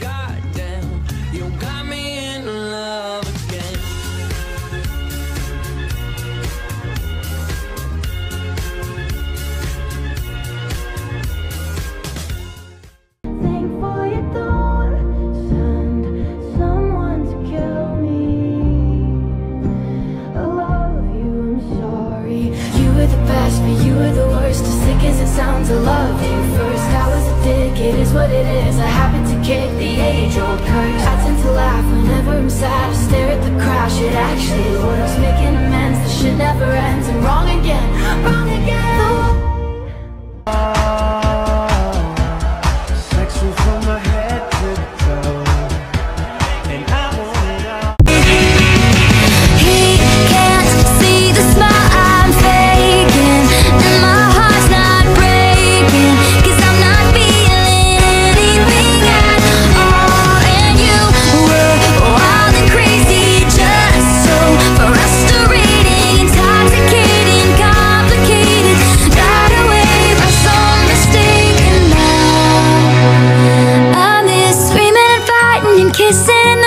goddamn, you got me in love again. Thankful you don't send someone to kill me. I love you, I'm sorry. You were the best, but you were the worst. As sick as it sounds, curse. I tend to laugh whenever I'm sad. I stare at the crash, it actually works. Making amends, the should never again, listen